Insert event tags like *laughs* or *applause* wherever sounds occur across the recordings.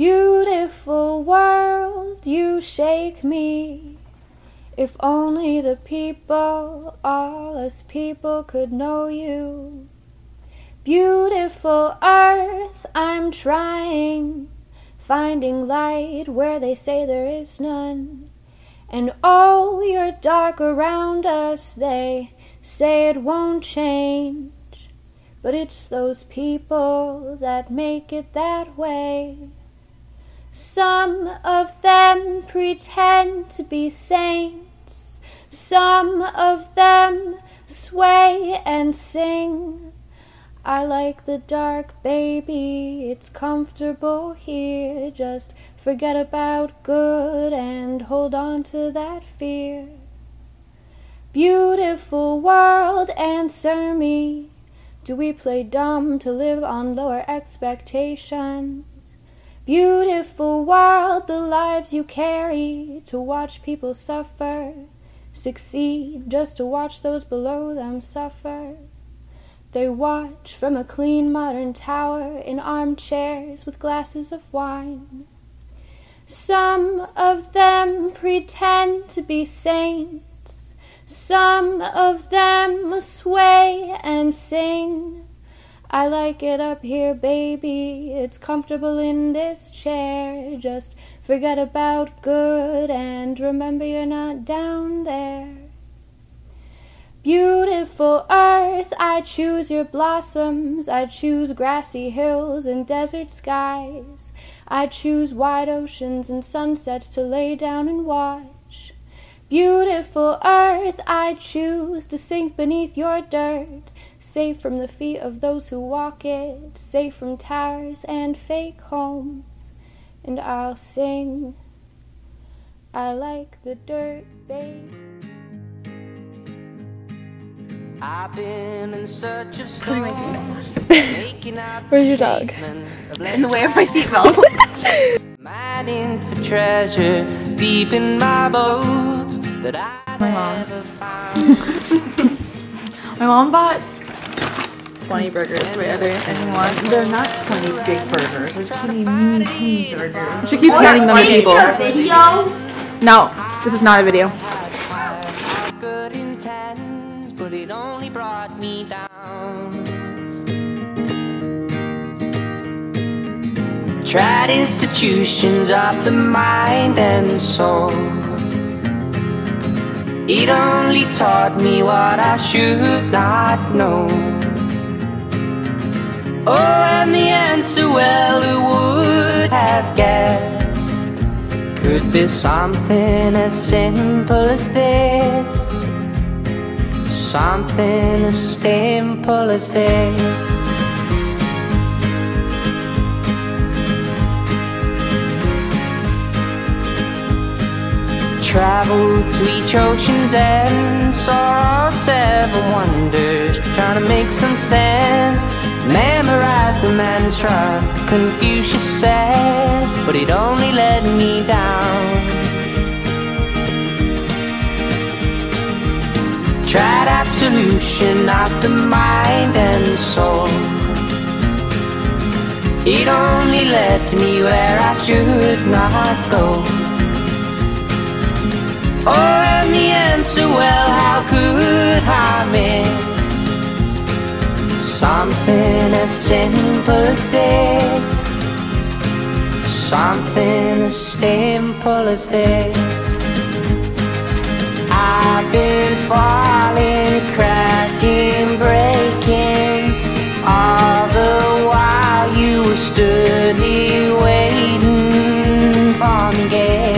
Beautiful world, you shake me. If only the people, all us people, could know you. Beautiful earth, I'm trying, finding light where they say there is none. And oh, you're dark around us, they say it won't change. But it's those people that make it that way. Some of them pretend to be saints, some of them sway and sing. I like the dark, baby, it's comfortable here. Just forget about good and hold on to that fear. Beautiful world, answer me. Do we play dumb to live on lower expectations? Beautiful world, the lives you carry to watch people suffer, succeed just to watch those below them suffer. They watch from a clean modern tower in armchairs with glasses of wine. Some of them pretend to be saints, some of them sway and sing. I like it up here, baby. It's comfortable in this chair. Just forget about good and remember you're not down there. Beautiful earth, I choose your blossoms. I choose grassy hills and desert skies. I choose wide oceans and sunsets to lay down and watch. Beautiful earth, I choose to sink beneath your dirt safe from the feet of those who walk it, safe from towers and fake homes. And I'll sing, I like the dirt, babe. I've been in search of Putting my stone, making out Where's your dog? In *laughs* the way of my seatbelt. *laughs* Mining for treasure deep in my boat that I My mom. *laughs* my mom bought 20 burgers for other anyone. They're not 20 big burgers. They're 20 mini teeny burgers. She keeps handing them to people. video? No, this is not a video. Good intents, but it only brought me down. Tried institutions of the mind and soul. It only taught me what I should not know. Oh, and the answer, well, who would have guessed? Could be something as simple as this. Something as simple as this. Traveled to each ocean's end, saw seven wonders, trying to make some sense. Memorized the mantra Confucius said, but it only led me down. Tried absolution of the mind and soul. It only led me where I should not go. Oh, and the answer, well, how could I miss something as simple as this? Something as simple as this. I've been falling, crashing, breaking, all the while you stood here waiting for me, girl.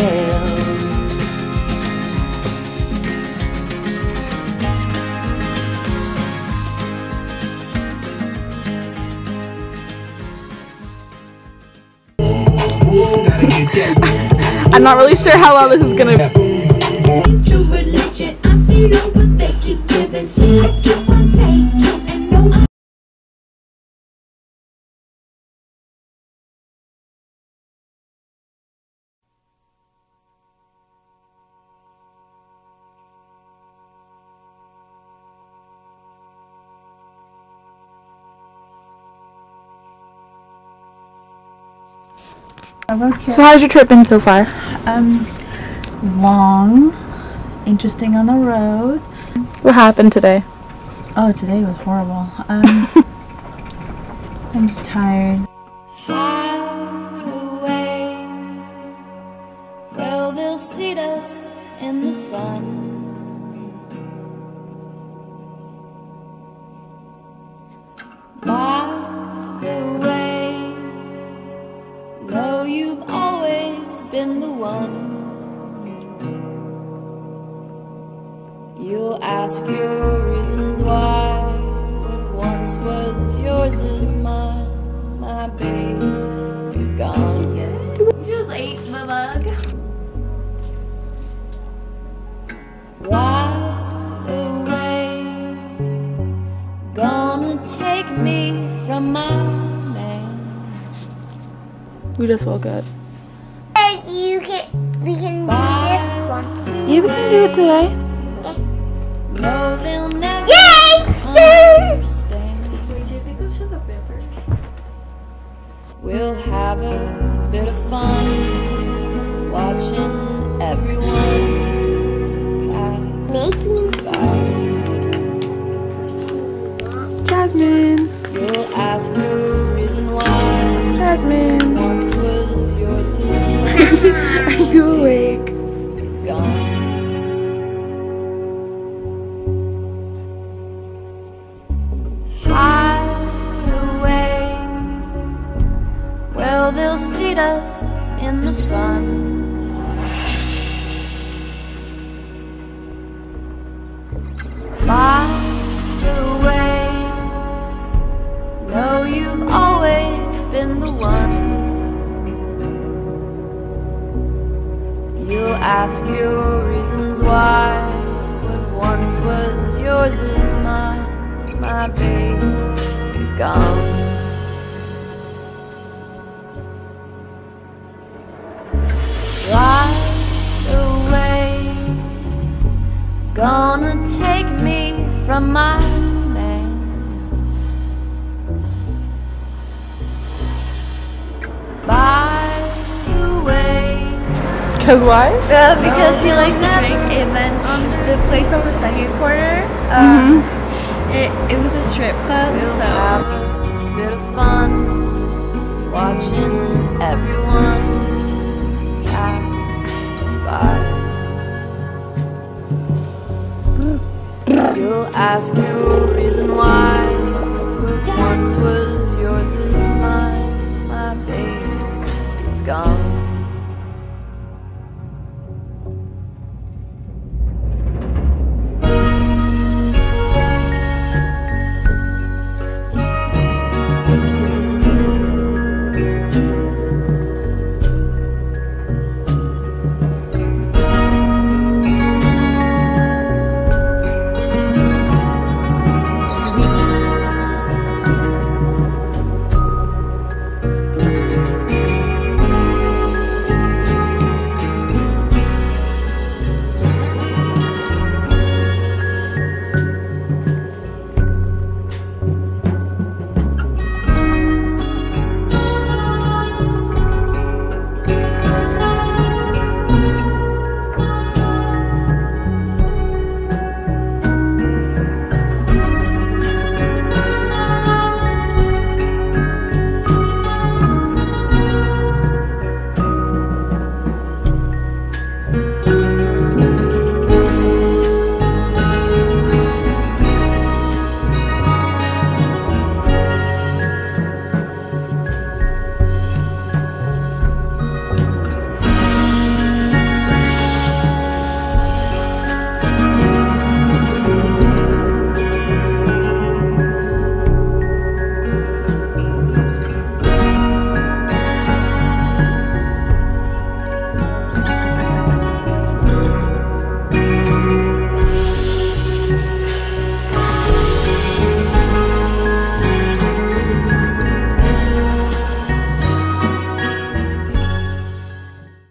I'm not really sure how well this is gonna. So how's your trip been so far? Um, long, interesting on the road. What happened today? Oh, today was horrible. Um, *laughs* I'm just tired. Hide away. Well, they'll seat us in the sun. Know you've always been the one. You'll ask your reasons why what once was yours is mine. My baby's gone. Just ate the bug. Wide away, gonna take me from my. We just woke up. And you can we can do this one. You can do it today. No, they'll Yay! understand. Wait, did we go to the river? We'll have a bit of fun watching everyone pass Making by. Jasmine. You'll ask the reason why Jasmine. *laughs* Are you awake? it's gone. Away. Well, they'll seat us in the sun. By You'll ask your reasons why what once was yours is mine. My baby's gone. Right away, gonna take me from my man. By the way. Cause why? Uh, because she likes to drink, and then the place on the second corner, um, it, it was a strip club, We'll so. have a bit of fun watching everyone pass us by. You'll ask your reason why. What once was